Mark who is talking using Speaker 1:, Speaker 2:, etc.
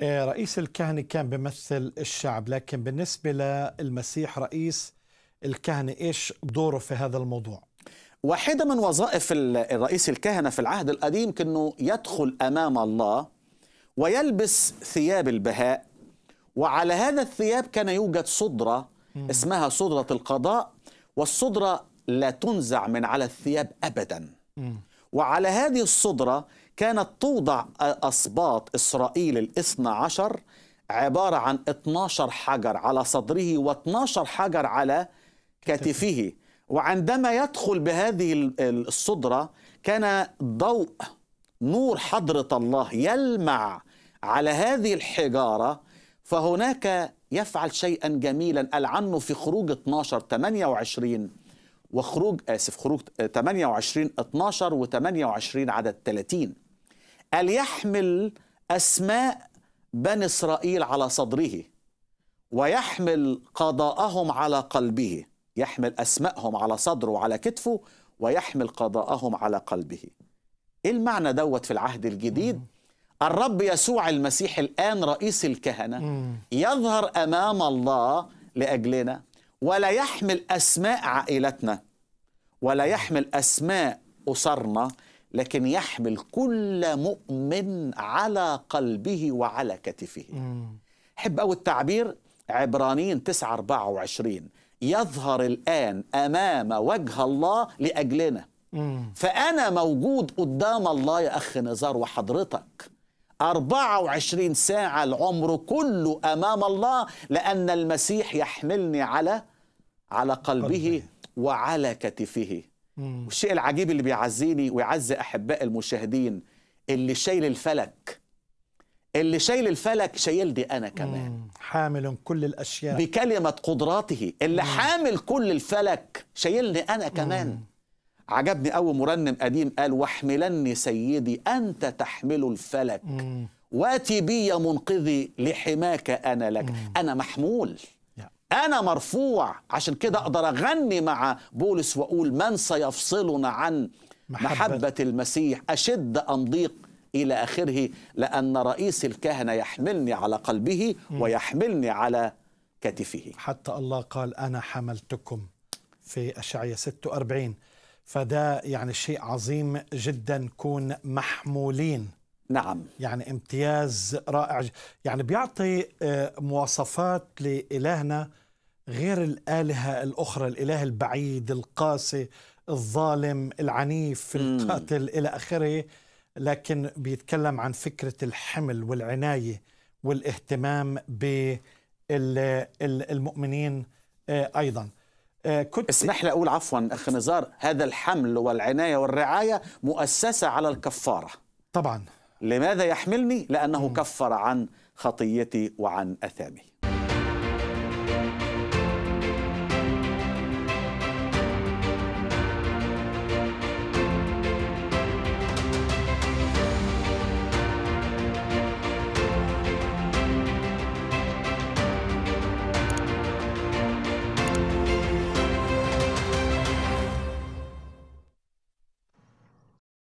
Speaker 1: آه، رئيس الكهنة كان بيمثل الشعب لكن بالنسبة للمسيح رئيس الكهنة إيش دوره في هذا الموضوع؟
Speaker 2: واحدة من وظائف ال- الرئيس الكهنة في العهد القديم كأنه يدخل أمام الله ويلبس ثياب البهاء وعلى هذا الثياب كان يوجد صدرة اسمها صدرة القضاء والصدرة لا تنزع من على الثياب أبدا. وعلى هذه الصدرة كانت توضع أسباط إسرائيل الاثنى عشر عبارة عن 12 حجر على صدره و12 حجر على كتفه. وعندما يدخل بهذه ال- ال- الصدرة كان ضوء نور حضرة الله يلمع على هذه الحجارة فهناك يفعل شيئا جميلا. قال عنه في خروج 12 28 وخروج آسف خروج 28 12 و28 عدد 30 قال يحمل أسماء بني إسرائيل على صدره ويحمل قضاءهم على قلبه. يحمل أسمائهم على صدره وعلى كتفه ويحمل قضاءهم على قلبه. إيه المعنى دوت في العهد الجديد؟ الرب يسوع المسيح الآن رئيس الكهنة يظهر أمام الله لأجلنا. ولا يحمل أسماء عائلتنا ولا يحمل أسماء أسرنا لكن يحمل كل مؤمن على قلبه وعلى كتفه. حب أو التعبير عبرانيين 9 24 يظهر الآن أمام وجه الله لأجلنا. فأنا موجود قدام الله يا أخ نزار وحضرتك. 24 ساعة العمر كله أمام الله لأن المسيح يحملني على على قلبه وعلى كتفه. والشيء العجيب اللي بيعزيني ويعزي أحباء المشاهدين اللي شايل الفلك اللي شايل الفلك شايلني أنا كمان.
Speaker 1: حامل كل الأشياء.
Speaker 2: بكلمة قدراته اللي حامل كل الفلك شايلني أنا كمان. عجبني أول مرنم قديم قال واحملني سيدي أنت تحمل الفلك. واتي بي يا منقذي لحماك أنا لك. أنا محمول. أنا مرفوع. عشان كده أقدر أغني مع بولس وأقول من سيفصلنا عن
Speaker 1: محبة-
Speaker 2: محبة المسيح؟ أشد أم ضيق إلى آخره لأن رئيس الكهنة يحملني على قلبه ويحملني على كتفه.
Speaker 1: حتى الله قال أنا حملتكم في أشعية 46 فده يعني شيء عظيم جدا نكون محمولين.
Speaker 2: نعم.
Speaker 1: يعني امتياز رائع. يعني بيعطي آه، مواصفات لإلهنا غير الآلهة الأخرى الإله البعيد القاسي الظالم العنيف القاتل إلى آخره. لكن بيتكلم عن فكرة الحمل والعناية والاهتمام بالمؤمنين أيضا. آه، كنت
Speaker 2: اسمح لي أقول عفوا أخ نزار هذا الحمل والعناية والرعاية مؤسسة على الكفارة.
Speaker 1: طبعا.
Speaker 2: لماذا يحملني؟ لأنه كفر عن خطيتي وعن أثامي.